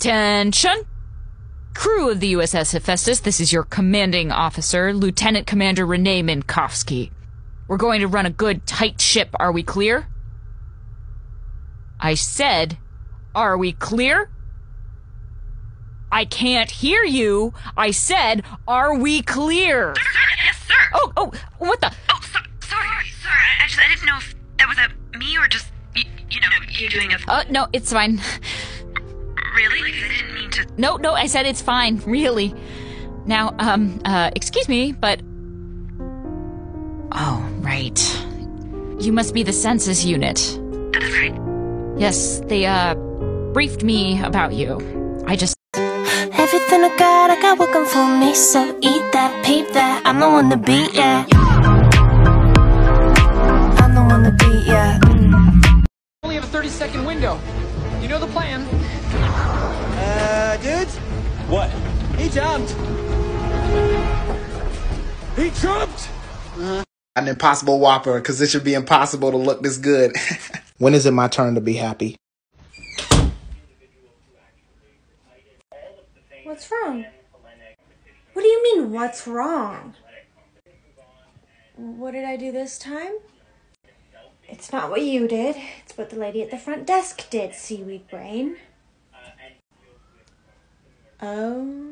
Attention! Crew of the USS Hephaestus, this is your commanding officer, Lieutenant Commander Renee Minkowski. We're going to run a good, tight ship, are we clear? I said, are we clear? I can't hear you. I said, are we clear? Yes, sir. Oh, oh, what the? Oh, so, sorry, sorry. I just I didn't know if that was a me or just you, you know you doing a Uh, no, it's fine. No, no, I said it's fine, really. Now, um, uh, excuse me, but. Oh, right. You must be the census unit. That is right. Yes, they, uh, briefed me about you. I just. Everything I got, I got working for me. So eat that, peep that. I'm the one to beat, yeah. I'm the one to beat, yeah. only have a 30 second window. You know the plan. Jumped. He jumped! An impossible whopper, because it should be impossible to look this good. when is it my turn to be happy? What's wrong? What do you mean, what's wrong? What did I do this time? It's not what you did. It's what the lady at the front desk did, seaweed brain. Oh.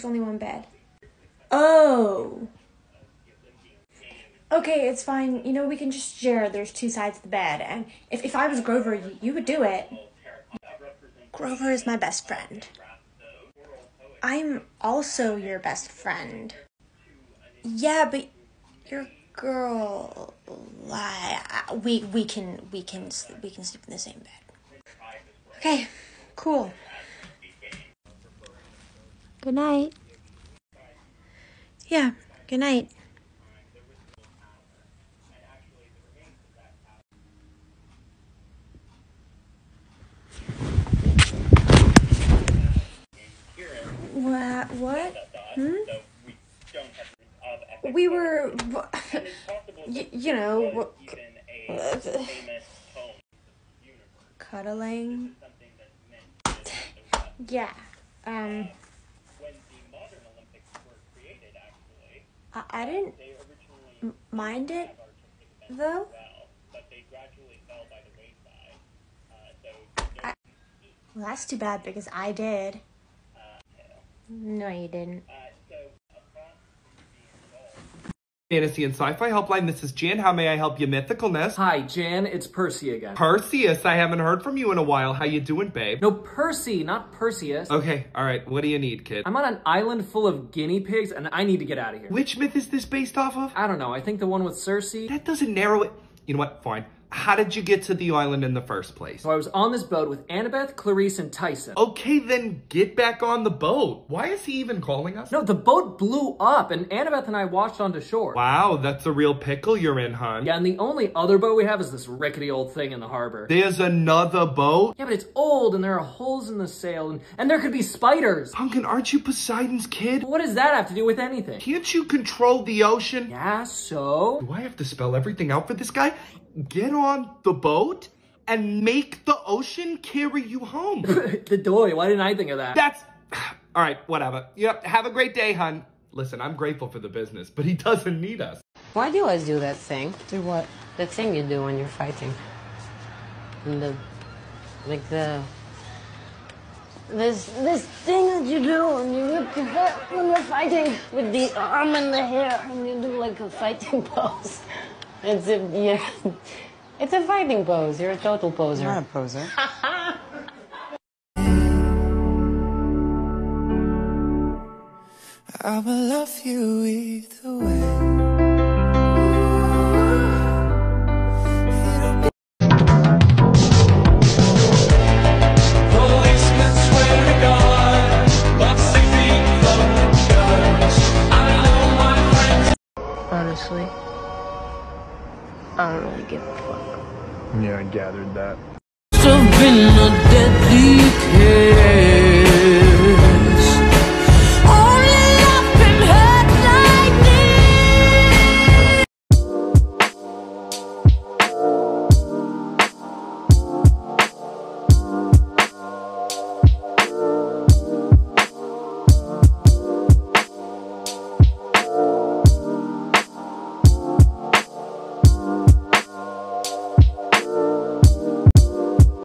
There's only one bed. Oh. Okay, it's fine. You know, we can just share. There's two sides of the bed. And if, if I was Grover, you, you would do it. Grover is my best friend. I'm also your best friend. Yeah, but your girl, lie. We we can we can we can sleep in the same bed. Okay, cool. Good night. Yeah. Good night. What? What? Hmm? We were, y- you know, cuddling. Yeah. Um. I, I didn't m- mind it though. I, well, that's too bad because I did. No, you didn't. Fantasy and Sci-Fi Helpline, this is Jan. How may I help you, Mythicalness? Hi, Jan. It's Percy again. Perseus, I haven't heard from you in a while. How you doing, babe? no, Percy, not Perseus. Okay, all right. What do you need, kid? I'm on an island full of guinea pigs, and I need to get out of here. Which myth is this based off of? I don't know. I think the one with Circe. That doesn't narrow it. You know what? Fine. How did you get to the island in the first place? So I was on this boat with Annabeth, Clarisse, and Tyson. Okay, then get back on the boat. Why is he even calling us? No, the boat blew up, and Annabeth and I washed onto shore. Wow, that's a real pickle you're in, hon. Yeah, and the only other boat we have is this rickety old thing in the harbor. There's another boat? Yeah, but it's old, and there are holes in the sail, and, and there could be spiders. Pumpkin, aren't you Poseidon's kid? What does that have to do with anything? Can't you control the ocean? Yeah, so? Do I have to spell everything out for this guy? Get on the boat and make the ocean carry you home. the doy, why didn't I think of that? That's all right. Whatever. Yep. Have a great day, hun. Listen, I'm grateful for the business, but he doesn't need us. Why do you always do that thing? Do what? The thing you do when you're fighting. And the, like the, this this thing that you do when you whip your hair when you're fighting with the arm and the hair, and you do like a fighting pose. It's a yeah, it's a fighting pose. You're a total poser. You're not a poser. I will love you either way. Policemen I don't really give a fuck. Yeah, I gathered that.